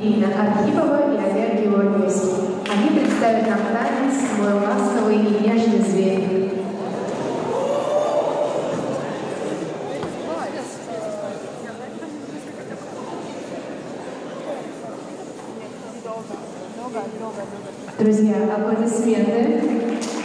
Ирина Архипова и Олег Георгиевский. Они представят нам танец «Мой ласковый и нежный зверь». Друзья, аплодисменты.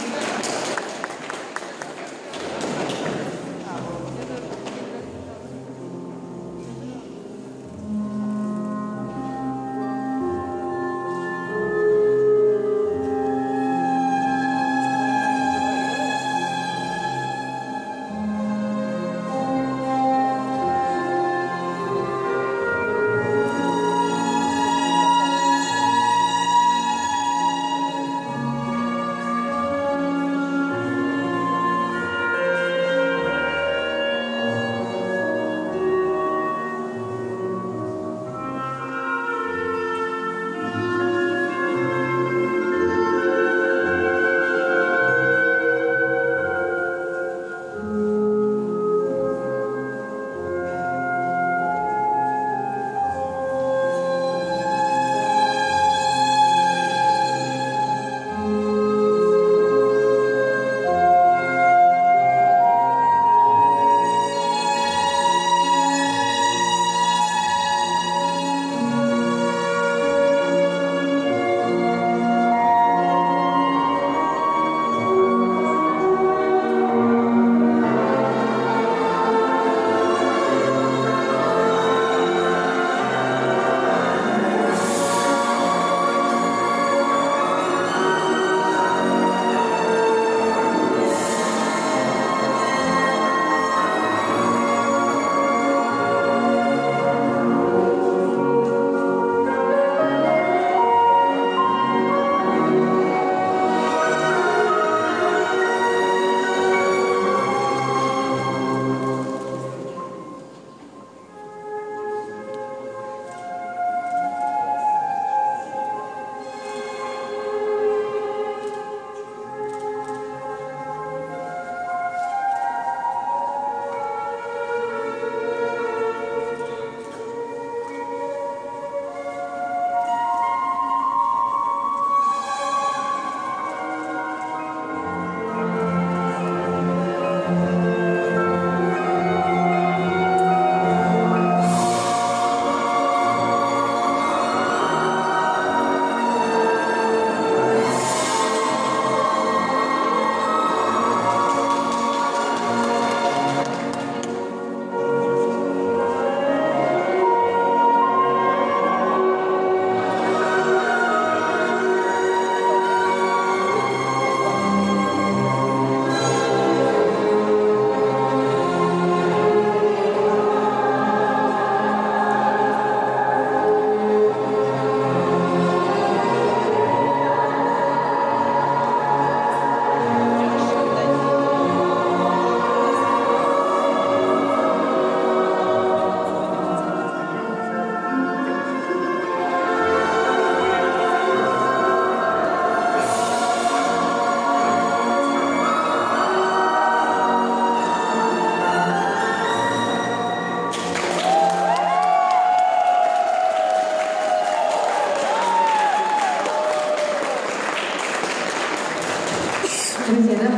Друзья, нам